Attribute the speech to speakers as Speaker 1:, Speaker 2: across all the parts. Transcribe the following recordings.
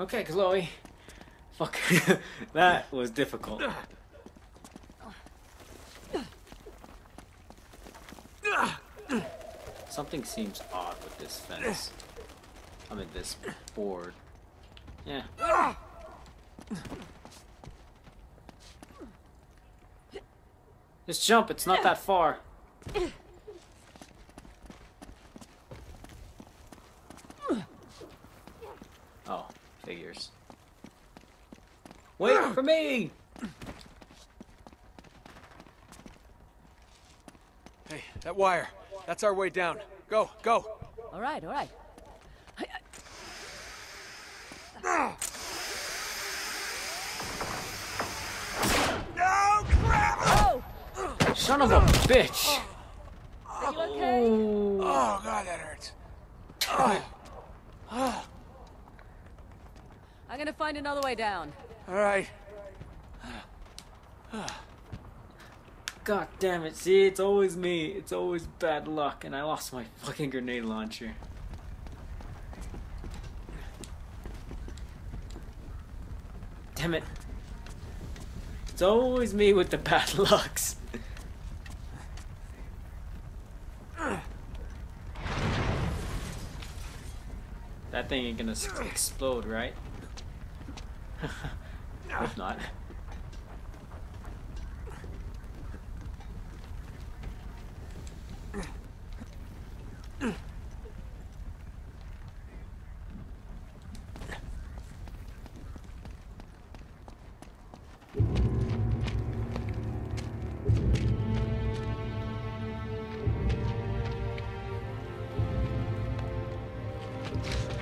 Speaker 1: Okay, Chloe. Fuck. that was difficult. Something seems odd with this fence. I mean, this board. Yeah. Just jump, it's not that far. Oh, figures. Wait for me!
Speaker 2: Hey, that wire. That's our way down. Go, go.
Speaker 3: All right, all right.
Speaker 2: No, crap!
Speaker 3: Oh!
Speaker 1: Son of a bitch!
Speaker 3: Are you okay?
Speaker 2: Oh, God, that hurts.
Speaker 3: I'm gonna find another way down.
Speaker 2: All right.
Speaker 1: God damn it, see, it's always me. It's always bad luck, and I lost my fucking grenade launcher. Damn it. It's always me with the bad lucks. That thing ain't gonna explode, right? Hope not.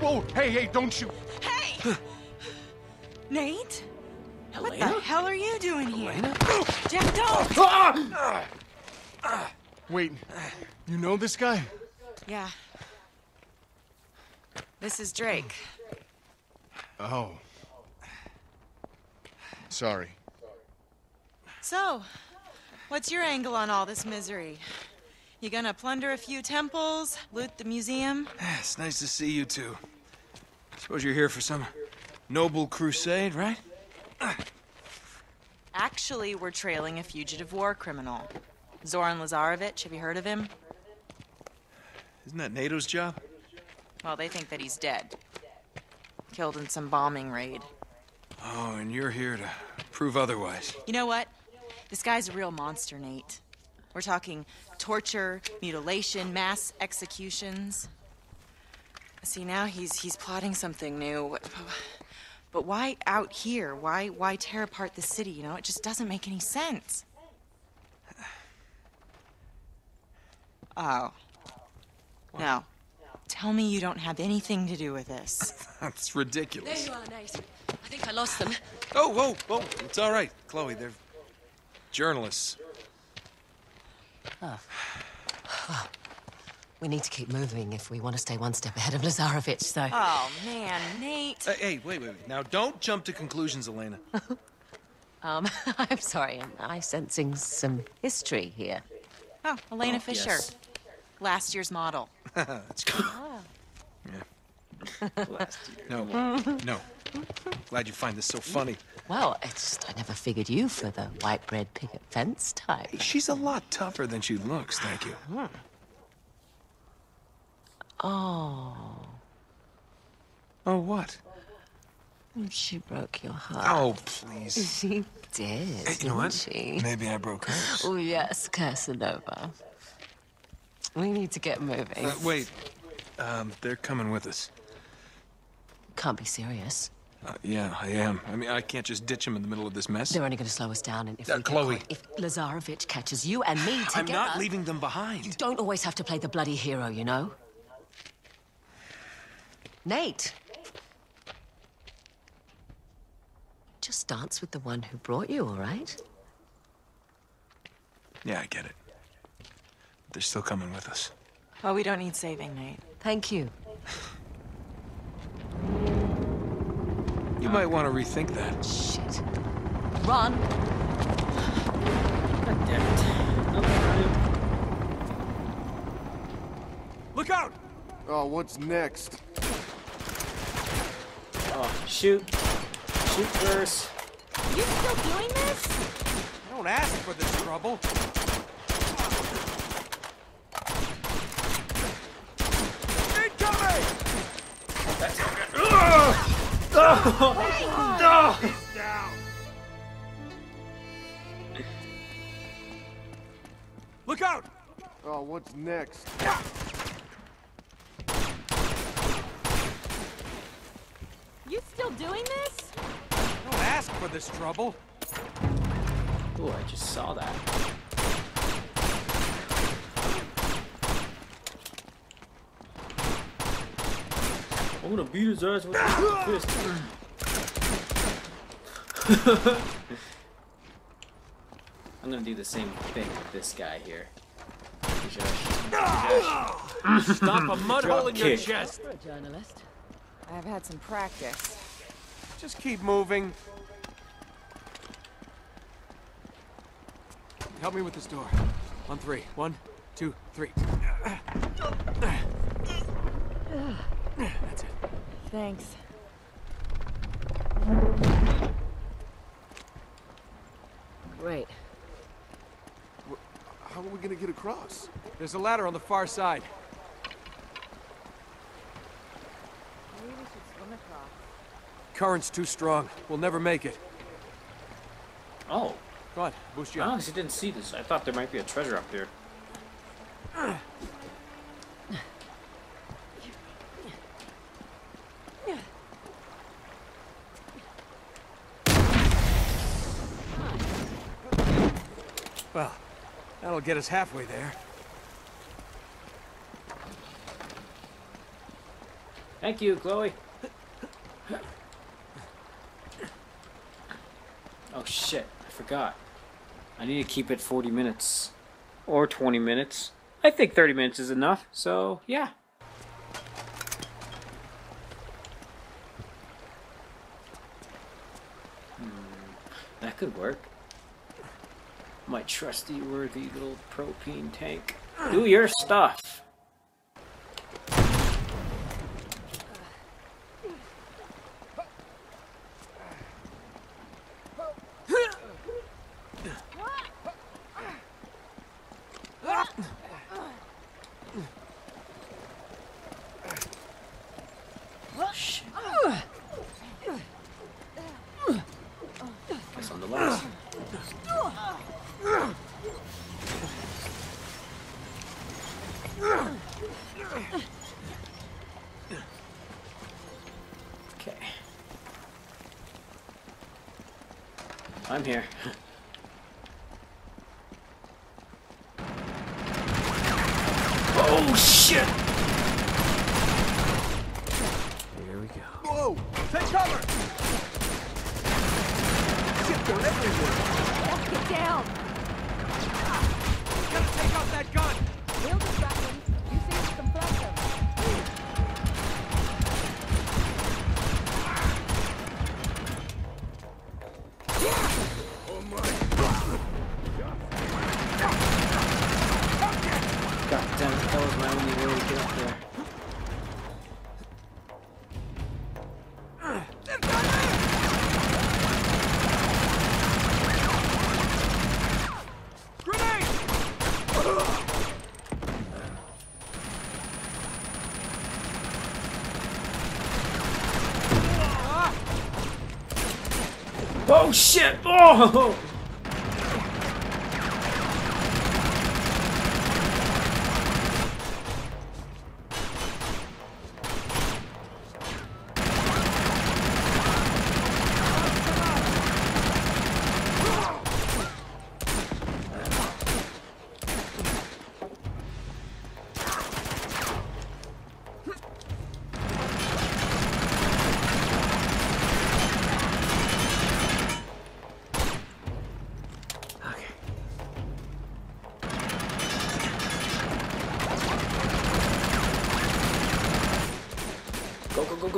Speaker 4: Whoa, hey, hey, don't shoot.
Speaker 5: Hey! Nate? What the hell are you doing here? Jeff, don't!
Speaker 1: Ah!
Speaker 4: Wait, you know this guy?
Speaker 5: Yeah. This is Drake.
Speaker 4: Oh. Sorry.
Speaker 5: So, what's your angle on all this misery? You gonna plunder a few temples, loot the museum?
Speaker 2: It's nice to see you two. Suppose you're here for some noble crusade, right?
Speaker 5: Actually, we're trailing a fugitive war criminal. Zoran Lazarevich, have you heard of him?
Speaker 2: Isn't that NATO's job?
Speaker 5: Well, they think that he's dead. Killed in some bombing raid.
Speaker 2: Oh, and you're here to prove otherwise.
Speaker 5: You know what? This guy's a real monster, Nate. We're talking torture, mutilation, mass executions. See, now he's he's plotting something new. But why out here? Why why tear apart the city? You know, it just doesn't make any sense. Oh. No. Tell me you don't have anything to do with this.
Speaker 2: That's ridiculous.
Speaker 3: There
Speaker 2: ridiculous.
Speaker 3: you are, Nate. I think I lost them.
Speaker 2: Oh, whoa, whoa. It's all right, Chloe. They're journalists.
Speaker 6: We need to keep moving if we want to stay one step ahead of Lazarevich, so...
Speaker 5: Oh man, Nate.
Speaker 2: Hey, hey, wait, wait, wait. Now, don't jump to conclusions, Elena.
Speaker 6: Um, I'm sorry, I'm I sensing some history here?
Speaker 5: Oh, Elena
Speaker 1: Oh,
Speaker 5: Fisher.
Speaker 1: yes.
Speaker 5: Last year's model.
Speaker 2: That's good.
Speaker 1: Last year.
Speaker 2: No, no. Glad you find this so funny.
Speaker 6: Well, it's just I never figured you for the white bread picket fence type.
Speaker 2: She's a lot tougher than she looks, thank you.
Speaker 6: Oh,
Speaker 2: Oh, what?
Speaker 6: she broke your heart.
Speaker 2: Oh, please.
Speaker 6: She did,
Speaker 2: Hey,
Speaker 6: didn't
Speaker 2: you know what?
Speaker 6: she?
Speaker 2: Maybe I broke hers.
Speaker 6: Oh, yes, Casanova. We need to get moving.
Speaker 2: Uh, wait. Um, they're coming with us.
Speaker 6: Can't be serious.
Speaker 2: Uh, yeah, I am. I mean, I can't just ditch him in the middle of this mess.
Speaker 6: They're only going to slow us down, and if
Speaker 2: Uh, Chloe.
Speaker 6: caught- if Lazarevich catches you and me together...
Speaker 2: I'm not leaving them behind.
Speaker 6: You don't always have to play the bloody hero, you know? Nate! Just dance with the one who brought you, all right?
Speaker 2: Yeah, I get it. But they're still coming with us.
Speaker 5: Well, we don't need saving, Nate.
Speaker 6: Thank you.
Speaker 2: You might want to rethink that.
Speaker 6: Shit. Run!
Speaker 1: God damn it. Nope, running.
Speaker 2: Look out!
Speaker 4: Oh, what's next?
Speaker 1: Oh, shoot. Shoot first.
Speaker 5: You're still doing this?
Speaker 2: I Don't ask for this trouble. Down. Look out!
Speaker 4: Oh, what's next?
Speaker 5: You still doing this?
Speaker 2: Don't ask for this trouble.
Speaker 1: Oh, I just saw that. Oh, I'm gonna beat his ass with ah! this fist. I'm gonna do the same thing with this guy here.
Speaker 2: Stop a mud hole in your
Speaker 1: kick.
Speaker 2: chest.
Speaker 3: For a journalist.
Speaker 5: I've had some practice.
Speaker 2: Just keep moving. Help me with this door. On three. One, two, three. That's it.
Speaker 5: Thanks.
Speaker 3: Great.
Speaker 4: How are we gonna get across?
Speaker 2: There's a ladder on the far side.
Speaker 5: Maybe we should swim across.
Speaker 2: Current's too strong. We'll never make it.
Speaker 1: Oh,
Speaker 2: Come on, boost you
Speaker 1: ah,
Speaker 2: I
Speaker 1: honestly didn't see this. I thought there might be a treasure up there.
Speaker 2: Well, that'll get us halfway there.
Speaker 1: Thank you, Chloe. Oh shit, I forgot. I need to keep it 40 minutes. Or 20 minutes. I think 30 minutes is enough, so yeah. Hmm, that could work. My trusty, worthy little propane tank. Do your stuff. Shit. Guess I'm the last. Okay. I'm here. Oh shit! Here we go.
Speaker 2: Whoa! Take cover! Shit, they're everywhere!
Speaker 3: Get down!
Speaker 2: Gotta take out that gun!
Speaker 3: We'll distract them. You see if you can flank them.
Speaker 1: God damn that was my only way to get up there. Oh shit! Oh!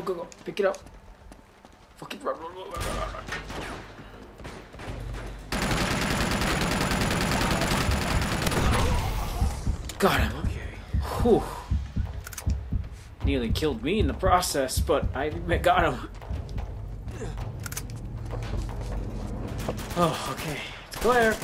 Speaker 1: go, go, go. Pick it up. Fuck it. Got him. okay. Whew. Nearly killed me in the process, but I got him. Oh, okay. It's clear.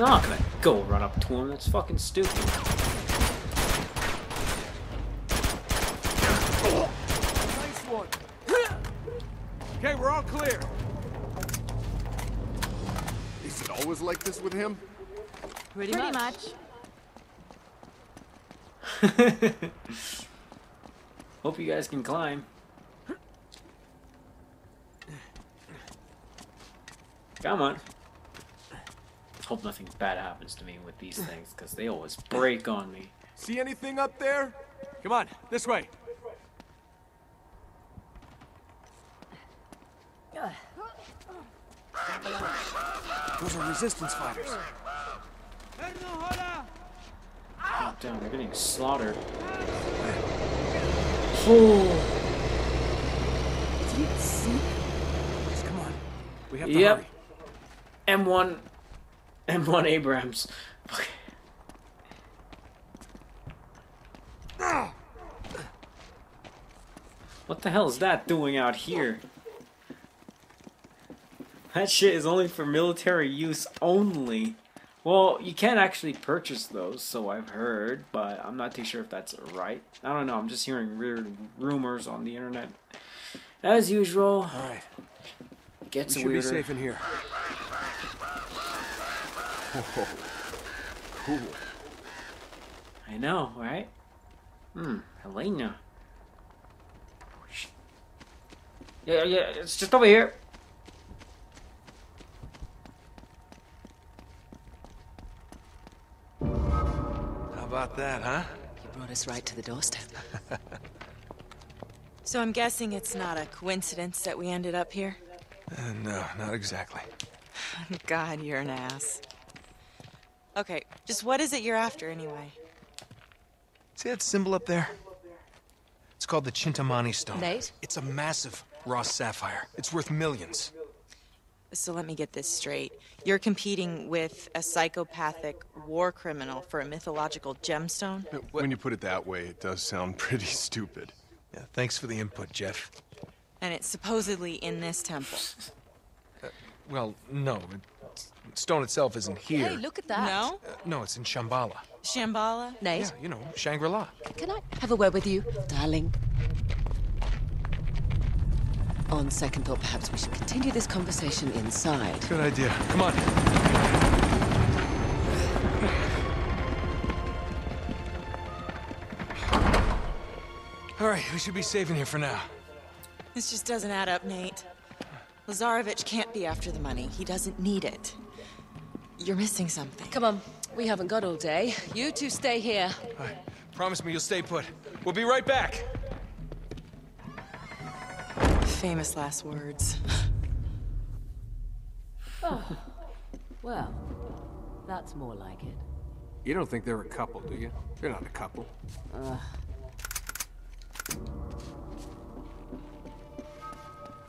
Speaker 1: Oh, I'm not. I'm not. Gonna go run up to him. That's fucking stupid.
Speaker 4: Nice one.
Speaker 2: Okay, we're all clear.
Speaker 4: Is it always like this with him?
Speaker 3: Pretty, much.
Speaker 1: Hope you guys can climb. Come on. Hope nothing bad happens to me with these things, because they always break on me.
Speaker 4: See anything up there?
Speaker 2: Come on, this way. Those are resistance fighters.
Speaker 1: God damn, we're getting slaughtered. Oh,
Speaker 2: come on. We have to
Speaker 1: Yep.
Speaker 2: hurry.
Speaker 1: M1, M1 Abrams. Okay. What the hell is that doing out here? That shit is only for military use only. Well, you can actually purchase those, so I've heard, but I'm not too sure if that's right. I don't know, I'm just hearing weird rumors on the internet. As usual,
Speaker 2: All right.
Speaker 1: gets
Speaker 2: We should
Speaker 1: weirder.
Speaker 2: be safe in here.
Speaker 4: Cool.
Speaker 1: I know, right? Hmm, Elena. Yeah, yeah, it's just over here.
Speaker 2: How about that, huh?
Speaker 6: You brought us right to the doorstep.
Speaker 5: So I'm guessing it's not a coincidence that we ended up here?
Speaker 2: Uh, no, not exactly.
Speaker 5: God, you're an ass. Okay, just what is it you're after anyway?
Speaker 2: See that symbol up there? It's called the Chintamani Stone.
Speaker 6: Nate?
Speaker 2: It's a massive raw sapphire. It's worth millions.
Speaker 5: So let me get this straight. You're competing with a psychopathic war criminal for a mythological gemstone?
Speaker 4: When you put it that way, it does sound pretty stupid.
Speaker 2: Yeah, thanks for the input, Jeff.
Speaker 5: And it's supposedly in this temple.
Speaker 2: Uh, well, no. It, stone itself isn't here.
Speaker 6: Hey, look at that.
Speaker 5: No?
Speaker 2: Uh, no, it's in Shambhala.
Speaker 5: Shambhala?
Speaker 6: Nate,
Speaker 2: Yeah, you know, Shangri-La.
Speaker 6: can I have a word with you, darling? On second thought, perhaps we should continue this conversation inside.
Speaker 2: Good idea. Come on. All right, we should be safe in here for now.
Speaker 5: This just doesn't add up, Nate. Lazarevich can't be after the money. He doesn't need it. You're missing something.
Speaker 6: Come on, we haven't got all day. You two stay here.
Speaker 2: All right, promise me you'll stay put. We'll be right back.
Speaker 5: Famous last words.
Speaker 6: Oh, well, that's more like it.
Speaker 7: You don't think they're a couple, do you? They're not a couple.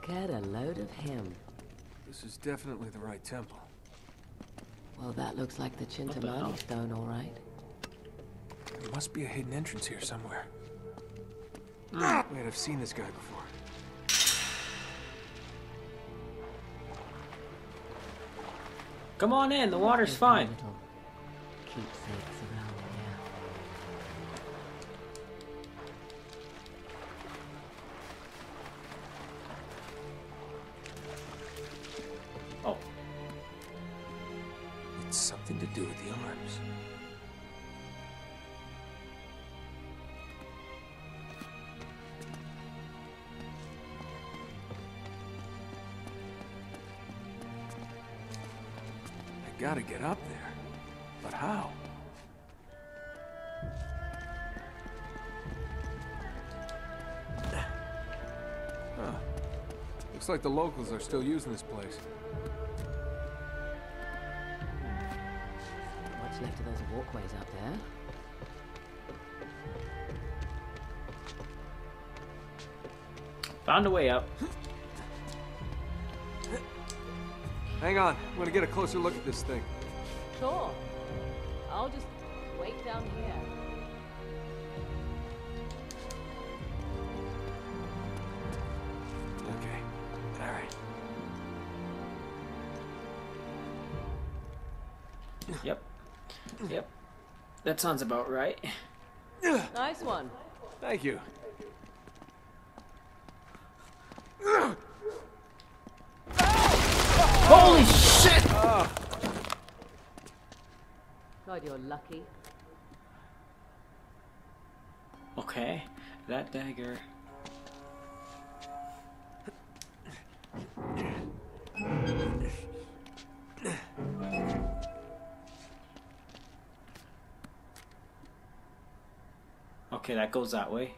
Speaker 6: Get a load of him.
Speaker 7: This is definitely the right temple.
Speaker 6: Well, that looks like the
Speaker 1: hell?
Speaker 6: Chintamani stone, all right.
Speaker 7: There must be a hidden entrance here somewhere. Hmm. Ah, wait, I've seen this guy before.
Speaker 1: Come on in, the water's fine.
Speaker 6: Little keepsakes
Speaker 7: gotta get up there. But how? Huh. Looks like the locals are still using this place.
Speaker 6: What's what's left of those walkways up there.
Speaker 1: Found a way up.
Speaker 2: Hang on. I'm gonna get a closer look at this thing.
Speaker 3: Sure. I'll just wait down here.
Speaker 2: Okay. All right.
Speaker 1: Yep. Yep. That sounds about right.
Speaker 3: Nice one.
Speaker 2: Thank you.
Speaker 1: Holy shit!
Speaker 3: God, you're lucky.
Speaker 1: Okay, that dagger. Okay, that goes that way.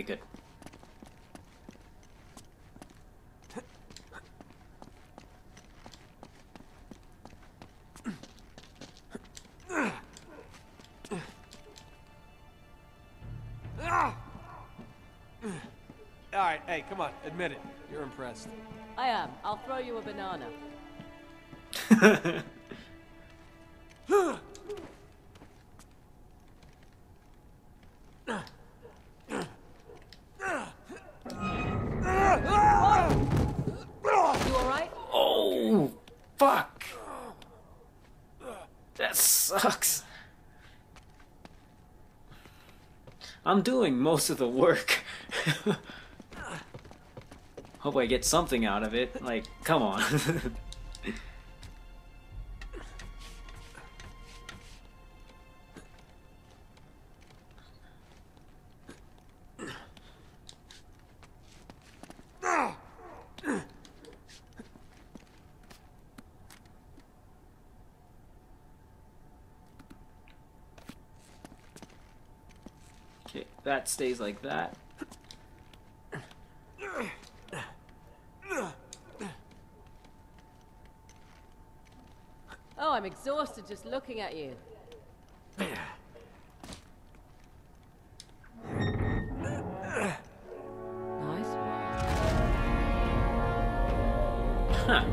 Speaker 1: Okay, good.
Speaker 2: All right. Hey, come on. Admit it. You're impressed.
Speaker 3: I am. I'll throw you a banana. You alright?
Speaker 1: Oh, fuck. That sucks. I'm doing most of the work. Hope I get something out of it. Like, come on. okay, that stays like that.
Speaker 3: Oh, I'm exhausted just looking at you.
Speaker 6: Nice one.
Speaker 1: Huh.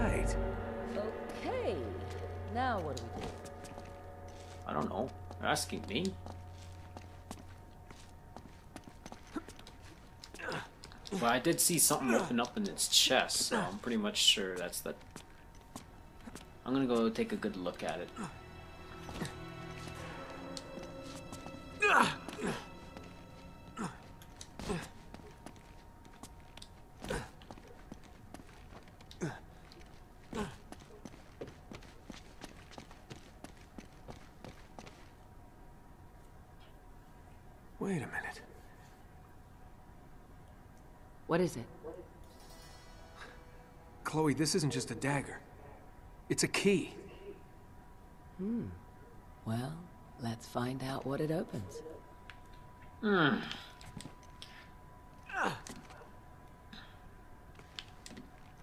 Speaker 2: Right.
Speaker 3: Okay. Now what do we do?
Speaker 1: I don't know. Asking me? But I did see something open up in its chest, so I'm pretty much sure that's the. I'm gonna go take a good look at it.
Speaker 2: Wait a minute.
Speaker 6: What is it?
Speaker 2: Chloe, this isn't just a dagger. It's a key. Hmm.
Speaker 6: Well, let's find out what it opens. Hmm.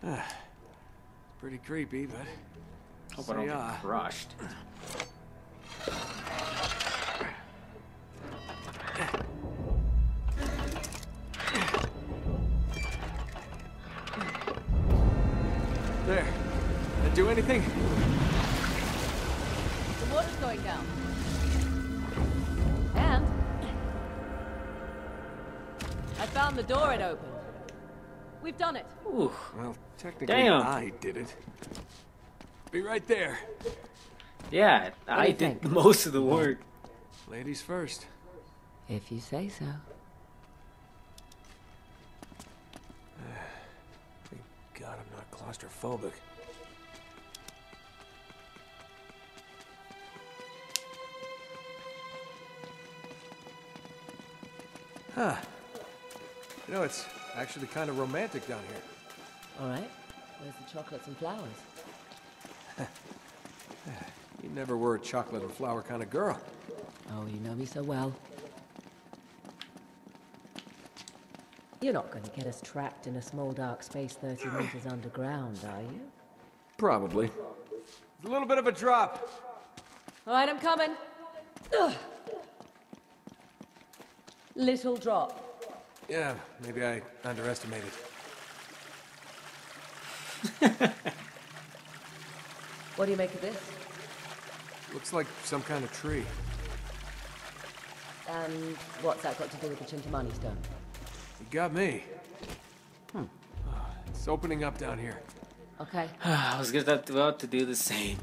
Speaker 6: Ah.
Speaker 2: Pretty creepy, but
Speaker 1: Hope I don't get crushed.
Speaker 2: Do anything?
Speaker 3: The water's going down. And I found the door it opened. We've done it.
Speaker 1: Ooh.
Speaker 2: Well, technically,
Speaker 1: Damn.
Speaker 2: I did it. Be right there.
Speaker 1: Yeah,
Speaker 6: do
Speaker 1: I did
Speaker 6: think?
Speaker 1: most of the work.
Speaker 2: Ladies first.
Speaker 6: If you say so.
Speaker 2: Thank God I'm not claustrophobic. Huh. You know, it's actually kind of romantic down here.
Speaker 6: All right. Where's the chocolates and flowers?
Speaker 2: You never were a chocolate and flower kind of girl.
Speaker 6: Oh, you know me so well. You're not going to get us trapped in a small dark space 30 meters underground, are you?
Speaker 2: Probably. It's a little bit of a drop.
Speaker 6: All right, I'm coming. Ugh. Little drop.
Speaker 2: Yeah, maybe I underestimated.
Speaker 6: What do you make of this?
Speaker 2: Looks like some kind of tree.
Speaker 6: And what's that got to do with the Chintamani stone?
Speaker 2: You got me. Hmm. It's opening up down here.
Speaker 6: Okay.
Speaker 1: I was gonna about to do the same.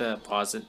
Speaker 1: To pause it.